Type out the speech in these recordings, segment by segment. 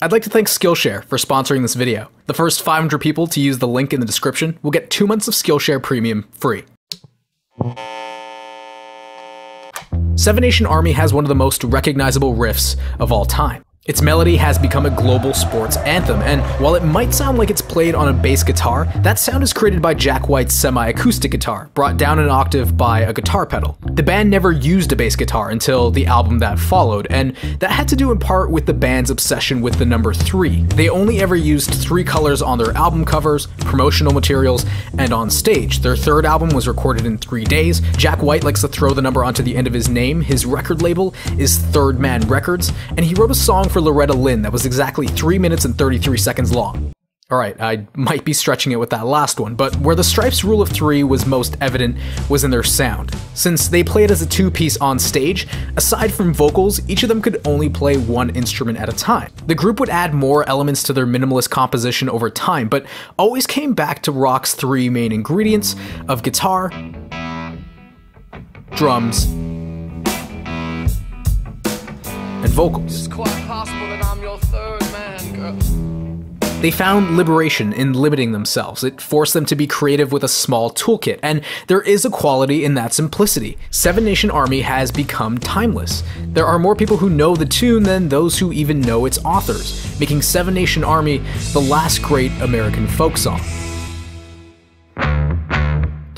I'd like to thank Skillshare for sponsoring this video. The first 500 people to use the link in the description will get two months of Skillshare Premium free. Seven Nation Army has one of the most recognizable riffs of all time. Its melody has become a global sports anthem, and while it might sound like it's played on a bass guitar, that sound is created by Jack White's semi-acoustic guitar, brought down an octave by a guitar pedal. The band never used a bass guitar until the album that followed, and that had to do in part with the band's obsession with the number 3. They only ever used three colors on their album covers, promotional materials, and on stage. Their third album was recorded in three days. Jack White likes to throw the number onto the end of his name. His record label is Third Man Records, and he wrote a song for for Loretta Lynn that was exactly 3 minutes and 33 seconds long. Alright, I might be stretching it with that last one, but where the Stripes' rule of three was most evident was in their sound. Since they played as a two piece on stage, aside from vocals, each of them could only play one instrument at a time. The group would add more elements to their minimalist composition over time, but always came back to rock's three main ingredients of guitar, drums, and vocals. They found liberation in limiting themselves. It forced them to be creative with a small toolkit, and there is a quality in that simplicity. Seven Nation Army has become timeless. There are more people who know the tune than those who even know its authors, making Seven Nation Army the last great American folk song.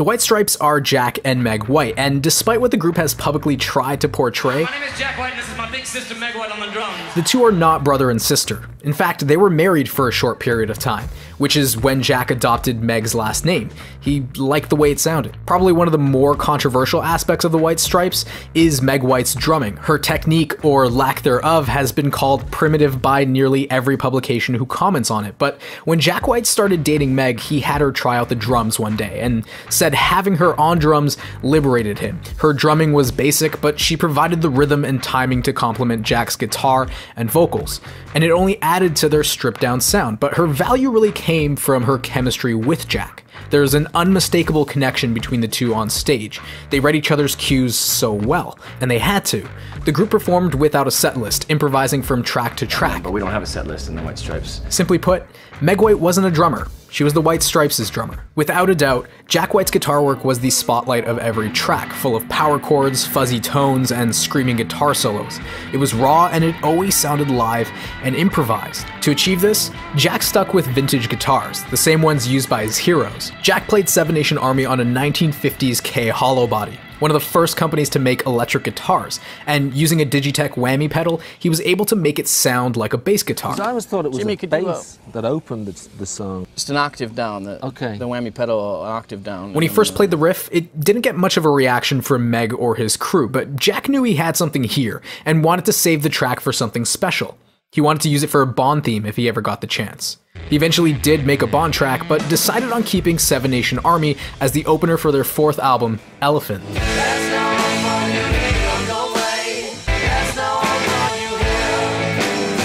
The White Stripes are Jack and Meg White, and despite what the group has publicly tried to portray, my name is Jack White, and this is my big sister Meg White on the drums. The two are not brother and sister. In fact, they were married for a short period of time, which is when Jack adopted Meg's last name. He liked the way it sounded. Probably one of the more controversial aspects of the White Stripes is Meg White's drumming. Her technique, or lack thereof, has been called primitive by nearly every publication who comments on it. But when Jack White started dating Meg, he had her try out the drums one day and said having her on drums liberated him. Her drumming was basic, but she provided the rhythm and timing to complement Jack's guitar and vocals, and it only added to their stripped down sound, but her value really came from her chemistry with Jack. There's an unmistakable connection between the two on stage. They read each other's cues so well, and they had to. The group performed without a set list, improvising from track to track. But we don't have a set list in the White Stripes. Simply put, Meg White wasn't a drummer. She was the White Stripes' drummer. Without a doubt, Jack White's guitar work was the spotlight of every track, full of power chords, fuzzy tones, and screaming guitar solos. It was raw and it always sounded live and improvised. To achieve this, Jack stuck with vintage guitars, the same ones used by his heroes. Jack played Seven Nation Army on a 1950s Kay hollow body, one of the first companies to make electric guitars, and using a Digitech whammy pedal, he was able to make it sound like a bass guitar. I always thought it was Jimmy, a could you, uh, bass that opened the, the song. Just an octave down. The, Okay. The whammy pedal, an octave down. When he first played the riff, it didn't get much of a reaction from Meg or his crew, but Jack knew he had something here and wanted to save the track for something special. He wanted to use it for a Bond theme if he ever got the chance. He eventually did make a Bond track, but decided on keeping Seven Nation Army as the opener for their fourth album, Elephant.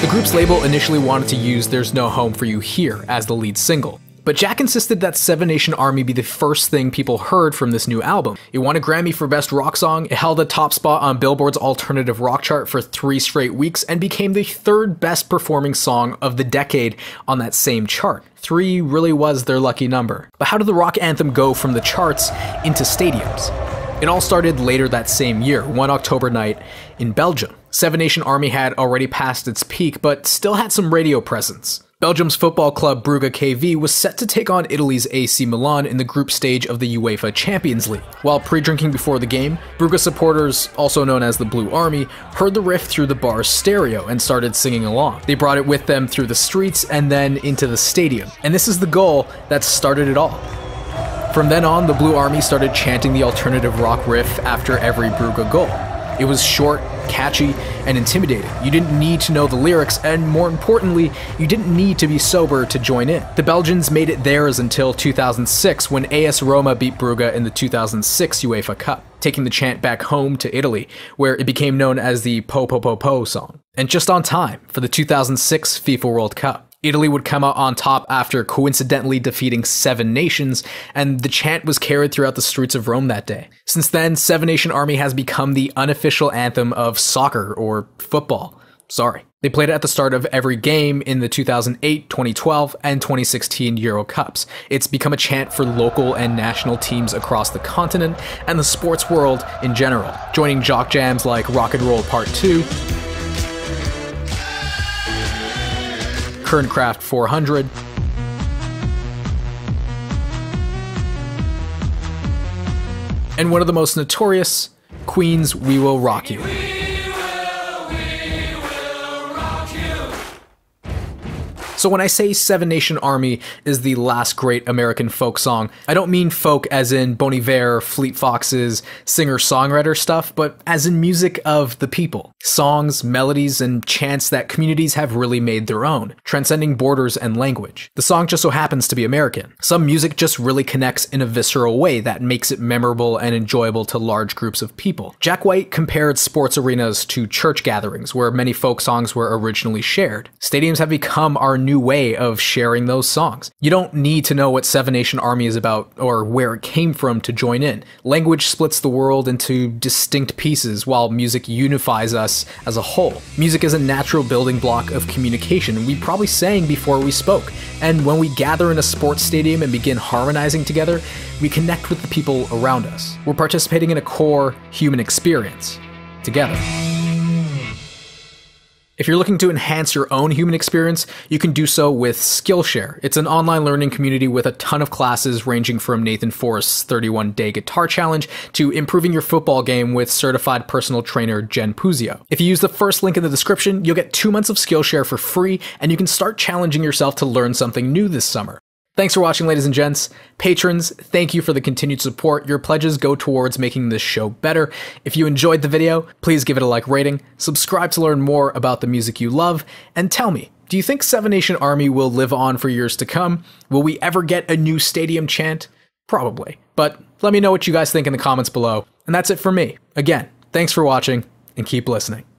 The group's label initially wanted to use There's No Home for You Here as the lead single. But Jack insisted that Seven Nation Army be the first thing people heard from this new album. It won a Grammy for Best Rock Song, it held a top spot on Billboard's alternative rock chart for three straight weeks, and became the third best performing song of the decade on that same chart. Three really was their lucky number. But how did the rock anthem go from the charts into stadiums? It all started later that same year, one October night in Belgium. Seven Nation Army had already passed its peak, but still had some radio presence. Belgium's football club Brugge KV was set to take on Italy's AC Milan in the group stage of the UEFA Champions League. While pre-drinking before the game, Brugge supporters, also known as the Blue Army, heard the riff through the bar's stereo and started singing along. They brought it with them through the streets and then into the stadium. And this is the goal that started it all. From then on, the Blue Army started chanting the alternative rock riff after every Brugge goal. It was short, catchy, and intimidating. You didn't need to know the lyrics, and more importantly, you didn't need to be sober to join in. The Belgians made it theirs until 2006 when AS Roma beat Brugge in the 2006 UEFA Cup, taking the chant back home to Italy, where it became known as the Po Po Po Po song. And just on time for the 2006 FIFA World Cup. Italy would come out on top after coincidentally defeating seven nations, and the chant was carried throughout the streets of Rome that day. Since then, Seven Nation Army has become the unofficial anthem of soccer or football. Sorry. They played it at the start of every game in the 2008, 2012, and 2016 Euro Cups. It's become a chant for local and national teams across the continent and the sports world in general, joining jock jams like Rock and Roll Part 2, Kernkraft 400, and one of the most notorious, Queen's We Will Rock You. So when I say Seven Nation Army is the last great American folk song, I don't mean folk as in Bon Iver, Fleet Foxes, singer-songwriter stuff, but as in music of the people. Songs, melodies, and chants that communities have really made their own, transcending borders and language. The song just so happens to be American. Some music just really connects in a visceral way that makes it memorable and enjoyable to large groups of people. Jack White compared sports arenas to church gatherings where many folk songs were originally shared. Stadiums have become our new way of sharing those songs. You don't need to know what Seven Nation Army is about or where it came from to join in. Language splits the world into distinct pieces while music unifies us as a whole. Music is a natural building block of communication. We probably sang before we spoke. And when we gather in a sports stadium and begin harmonizing together, we connect with the people around us. We're participating in a core human experience together. If you're looking to enhance your own human experience, you can do so with Skillshare. It's an online learning community with a ton of classes ranging from Nathan Forrest's 31 day guitar challenge to improving your football game with certified personal trainer Jen Puzio. If you use the first link in the description, you'll get two months of Skillshare for free and you can start challenging yourself to learn something new this summer. Thanks for watching, ladies and gents. Patrons, thank you for the continued support. Your pledges go towards making this show better. If you enjoyed the video, please give it a like rating, subscribe to learn more about the music you love, and tell me, do you think Seven Nation Army will live on for years to come? Will we ever get a new stadium chant? Probably. But let me know what you guys think in the comments below. And that's it for me. Again, thanks for watching, and keep listening.